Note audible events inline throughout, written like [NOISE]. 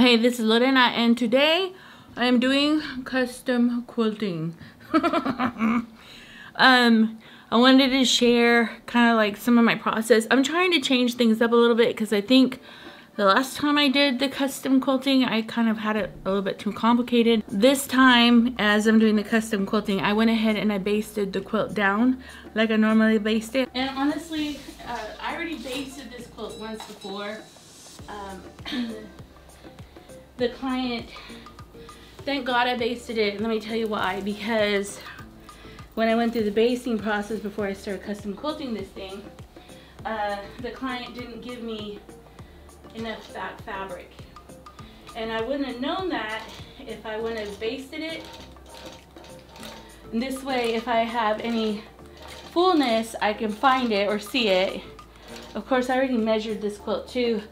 Hey, this is Lorena and today I am doing custom quilting. [LAUGHS] um, I wanted to share kind of like some of my process. I'm trying to change things up a little bit because I think the last time I did the custom quilting, I kind of had it a little bit too complicated. This time, as I'm doing the custom quilting, I went ahead and I basted the quilt down like I normally baste it. And honestly, uh, I already basted this quilt once before. Um, [CLEARS THROAT] the client, thank God I basted it. Let me tell you why. Because when I went through the basting process before I started custom quilting this thing, uh, the client didn't give me enough back fabric. And I wouldn't have known that if I wouldn't have basted it. And this way, if I have any fullness, I can find it or see it. Of course, I already measured this quilt too,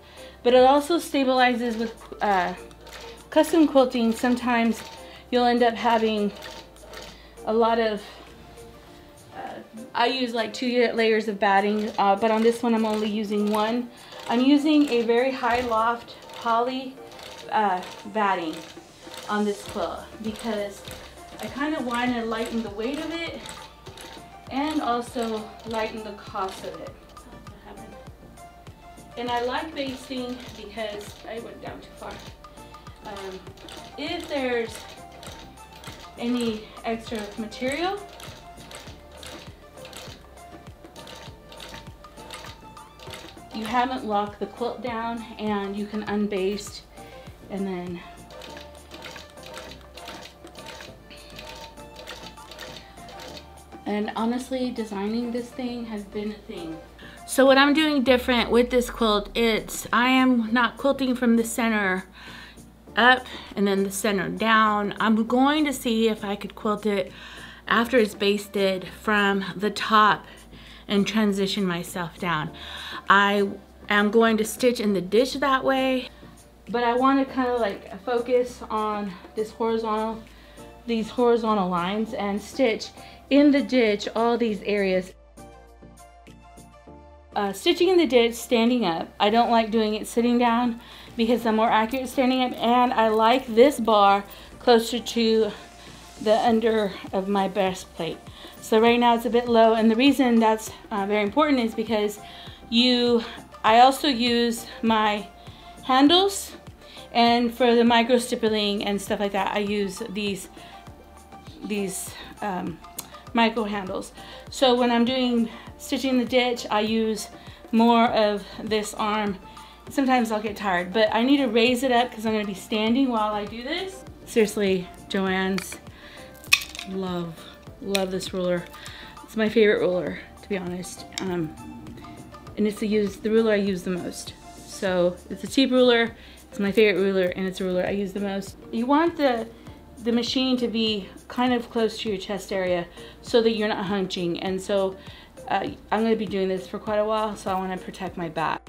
but it also stabilizes with uh, custom quilting, sometimes you'll end up having a lot of, uh, I use like two layers of batting, uh, but on this one I'm only using one. I'm using a very high loft poly uh, batting on this quilt because I kind of want to lighten the weight of it and also lighten the cost of it. And I like basting because I went down too far. Um, if there's any extra material, you haven't locked the quilt down and you can unbaste and then and honestly designing this thing has been a thing. So what I'm doing different with this quilt it's I am not quilting from the center up and then the center down. I'm going to see if I could quilt it after it's basted from the top and transition myself down. I am going to stitch in the ditch that way, but I want to kind of like focus on this horizontal, these horizontal lines and stitch in the ditch all these areas. Uh, stitching in the ditch standing up. I don't like doing it sitting down because I'm more accurate standing up and I like this bar closer to the under of my breastplate. So right now it's a bit low and the reason that's uh, very important is because you, I also use my handles and for the micro stippling and stuff like that I use these these um, micro handles. So when I'm doing stitching the ditch I use more of this arm sometimes I'll get tired, but I need to raise it up because I'm gonna be standing while I do this. Seriously, Joanne's love, love this ruler. It's my favorite ruler, to be honest. Um, and it's the, use, the ruler I use the most. So it's a cheap ruler, it's my favorite ruler, and it's a ruler I use the most. You want the, the machine to be kind of close to your chest area so that you're not hunching. And so uh, I'm gonna be doing this for quite a while, so I wanna protect my back.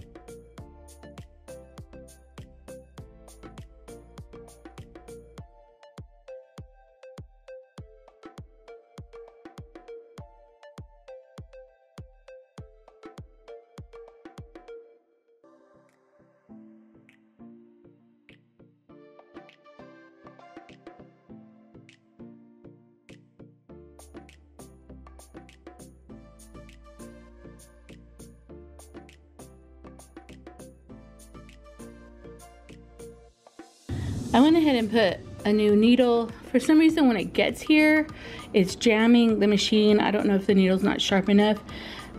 I went ahead and put a new needle. For some reason when it gets here, it's jamming the machine. I don't know if the needle's not sharp enough.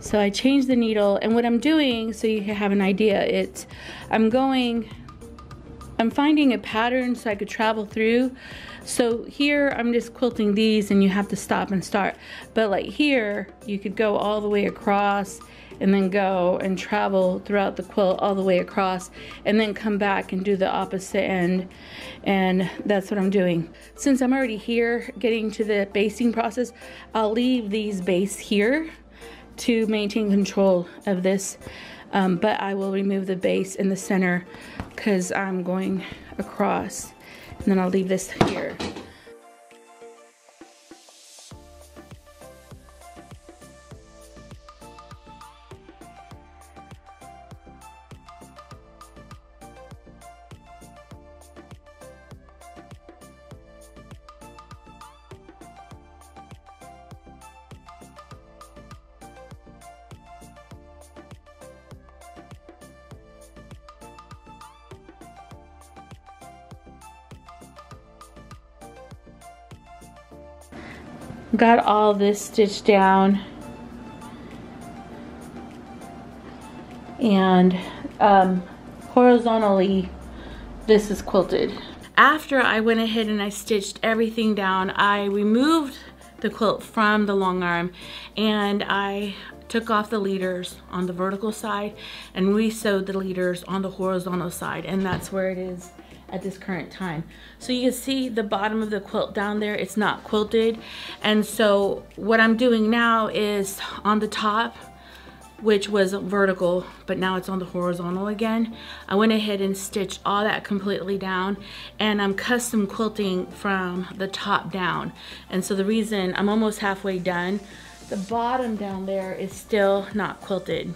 So I changed the needle and what I'm doing, so you have an idea, it's, I'm going, I'm finding a pattern so I could travel through. So here I'm just quilting these and you have to stop and start. But like here, you could go all the way across and then go and travel throughout the quilt all the way across and then come back and do the opposite end and that's what I'm doing. Since I'm already here getting to the basting process, I'll leave these base here to maintain control of this um, but I will remove the base in the center because I'm going across and then I'll leave this here. Got all this stitched down. And um, horizontally this is quilted. After I went ahead and I stitched everything down, I removed the quilt from the long arm and I took off the leaders on the vertical side and re-sewed the leaders on the horizontal side. And that's where it is at this current time. So you can see the bottom of the quilt down there, it's not quilted. And so what I'm doing now is on the top, which was vertical, but now it's on the horizontal again. I went ahead and stitched all that completely down and I'm custom quilting from the top down. And so the reason I'm almost halfway done, the bottom down there is still not quilted.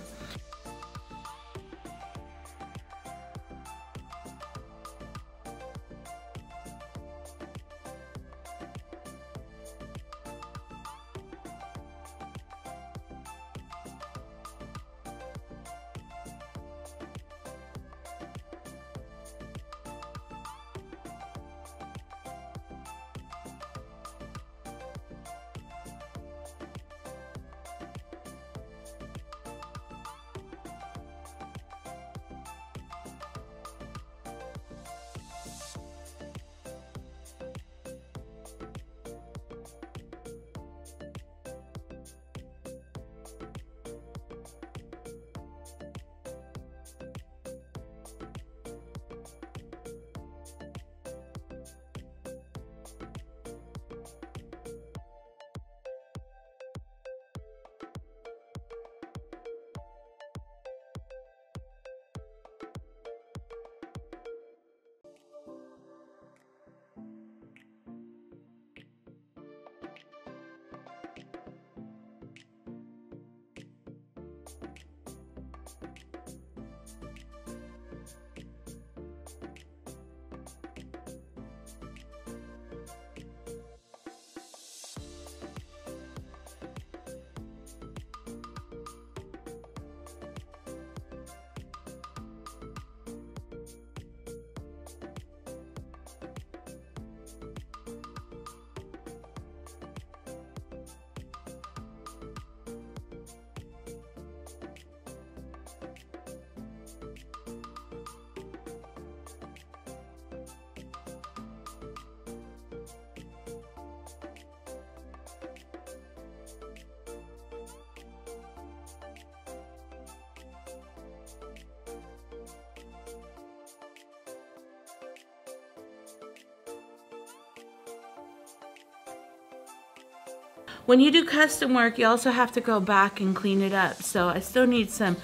When you do custom work, you also have to go back and clean it up. So I still need some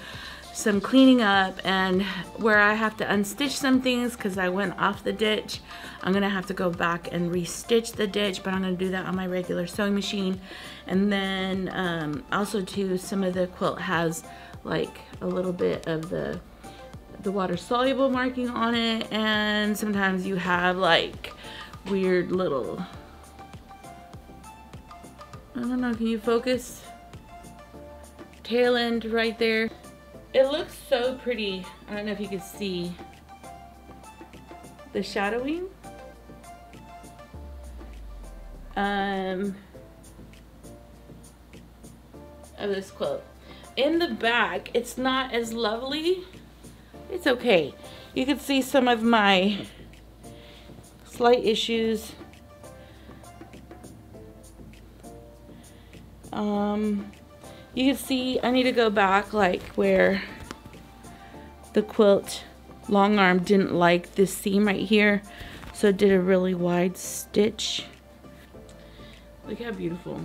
some cleaning up and where I have to unstitch some things because I went off the ditch. I'm gonna have to go back and restitch the ditch, but I'm gonna do that on my regular sewing machine. And then um, also too, some of the quilt has like a little bit of the the water soluble marking on it and sometimes you have like weird little I don't know, can you focus? Tail end right there. It looks so pretty. I don't know if you can see the shadowing. Um, of this quilt. In the back, it's not as lovely. It's okay. You can see some of my slight issues Um, you can see I need to go back like where the quilt long arm didn't like this seam right here. So it did a really wide stitch. Look how beautiful.